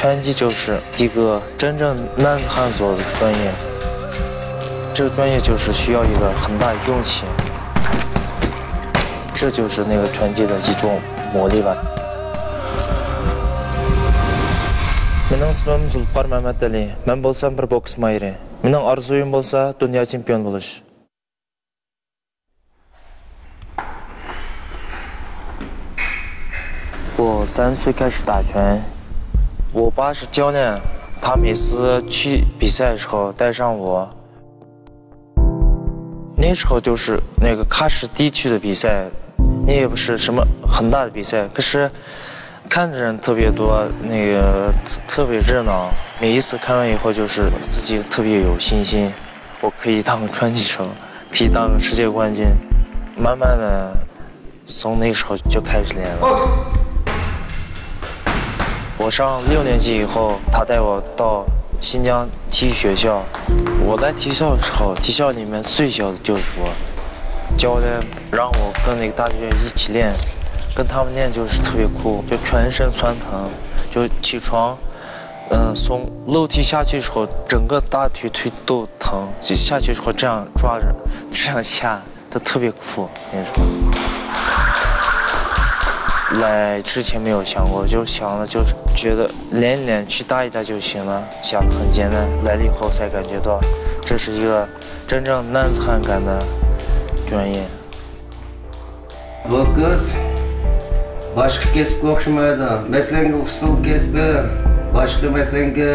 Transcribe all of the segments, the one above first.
拳击就是一个真正男子汉做的专业，这个专业就是需要一个很大的勇气，这就是那个拳击的一种魔力吧。我三岁开始打拳。我爸是教练，他每次去比赛的时候带上我。那时候就是那个喀什地区的比赛，那也不是什么很大的比赛，可是看的人特别多，那个特特别热闹。每一次看完以后，就是自己特别有信心，我可以当个传奇手，可以当个世界冠军。慢慢的，从那时候就开始练了。我上六年级以后，他带我到新疆体育学校。我在体校的时候，体校里面最小的就是我。教练让我跟那个大学一起练，跟他们练就是特别酷，就全身酸疼，就起床，嗯，从楼梯下去的时候，整个大腿腿都疼，就下去的时候这样抓着，这样下，都特别酷，那时候。来之前没有想过，就想了，就是觉得练一练，去打一打就行了，想很简单。来了以后才感觉到，这是一个真正男子汉感的专业。Bu kız başka kesip okşamaydı. Mesleğin usul kesbi, başka mesleğinki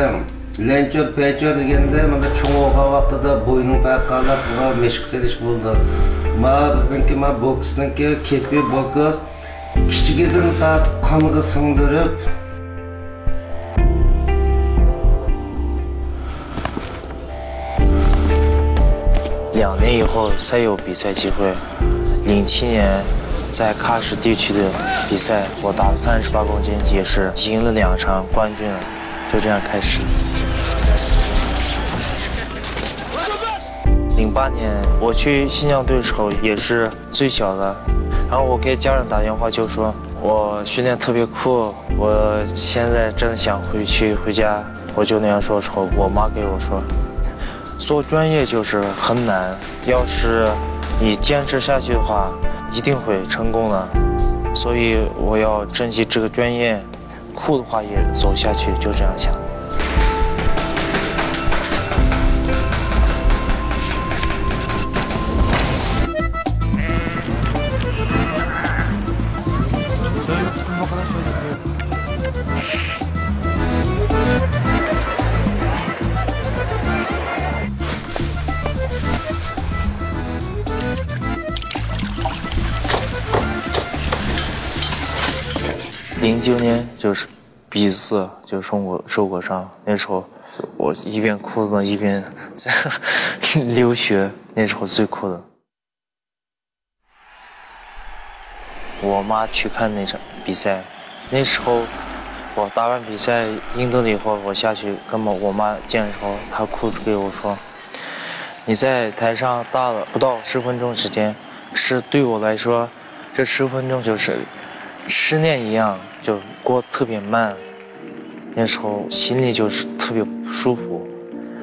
lençör, peçör degende mana çoğuğa vaqtida bo'yning payqalab va meshq selish bo'ldi. Ma bizniki ma boksniki kesbi boks 两年以后才有比赛机会。零七年在喀什地区的比赛，我打三十八公斤，也是赢了两场冠军，就这样开始。零八年我去新疆队的时候，也是最小的。然后我给家人打电话，就说我训练特别酷，我现在正想回去回家。我就那样说的时候，我妈给我说，做专业就是很难，要是你坚持下去的话，一定会成功的。所以我要珍惜这个专业，酷的话也走下去，就这样想。零九年就是鼻子就受过受过伤，那时候我一边哭着一边在流血，那时候最哭的。我妈去看那场比赛，那时候我打完比赛赢得了以后，我下去跟我妈见的时候，她哭着给我说：“你在台上打了不到十分钟时间，是对我来说，这十分钟就是十年一样。”就过特别慢，那时候心里就是特别不舒服。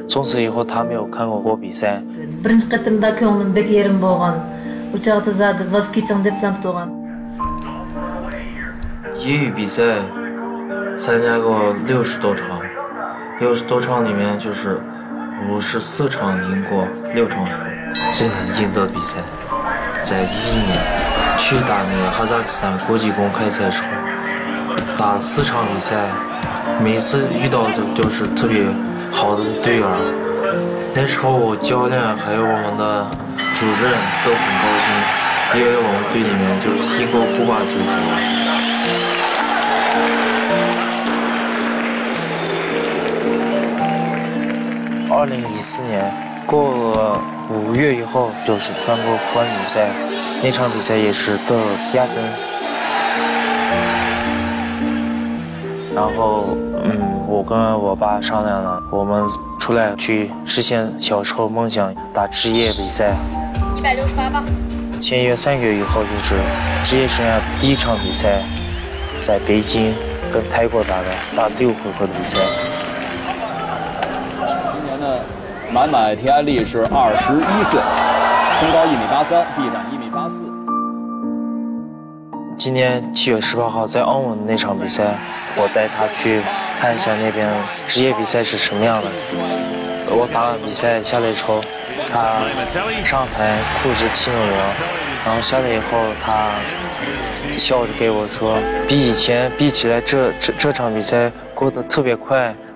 从此以后，他没有看过我比赛。英语比赛参加过六十多场，六十多场里面就是五十四场赢过，六场输。最难赢得比赛，在一一年去打那个哈萨克斯坦国际公开赛的时候。打四场比赛，每次遇到的都是特别好的队员。那时候教练还有我们的主任都很高兴，因为我们队里面就是赢过古巴最多。二零一四年过了五月以后，就是全国冠军赛，那场比赛也是得亚军。然后，嗯，我跟我爸商量了，我们出来去实现小时候梦想，打职业比赛。一百六十八吧。签约三个月以后，就是职业生涯第一场比赛，在北京跟泰国打的，打六回合的比赛。满满提安利是二十一岁，身高一米八三，臂展一米八四。今年七月十八号在澳门那场比赛，我带他去看一下那边职业比赛是什么样的。我打完比赛下来之后，他上台哭着亲了我，然后下来以后他笑着给我说，比以前比起来，这这这场比赛过得特别快，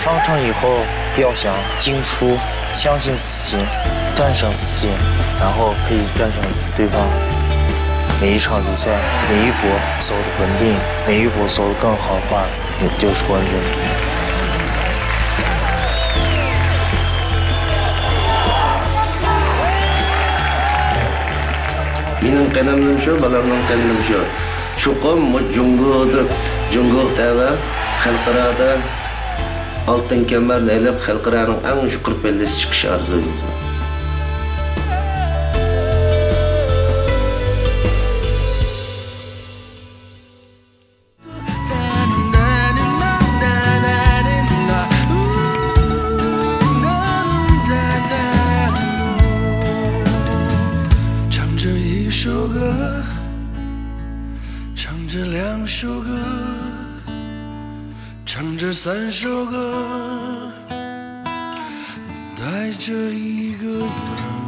上场以后要想进出，相信自己，战胜自己，然后可以战胜对方。每一场比赛，每一步走得稳定，每一步走得更好的话，你就是冠军。民能干那么，不能能干那么些。中国没中国的，中国台湾，很多的。oltin kamarni ilib xalqaraning eng yuqori pallasiga chiqish orzuyimiz. “唱着一首歌，唱着两首歌， 唱着三首歌，带着一个人。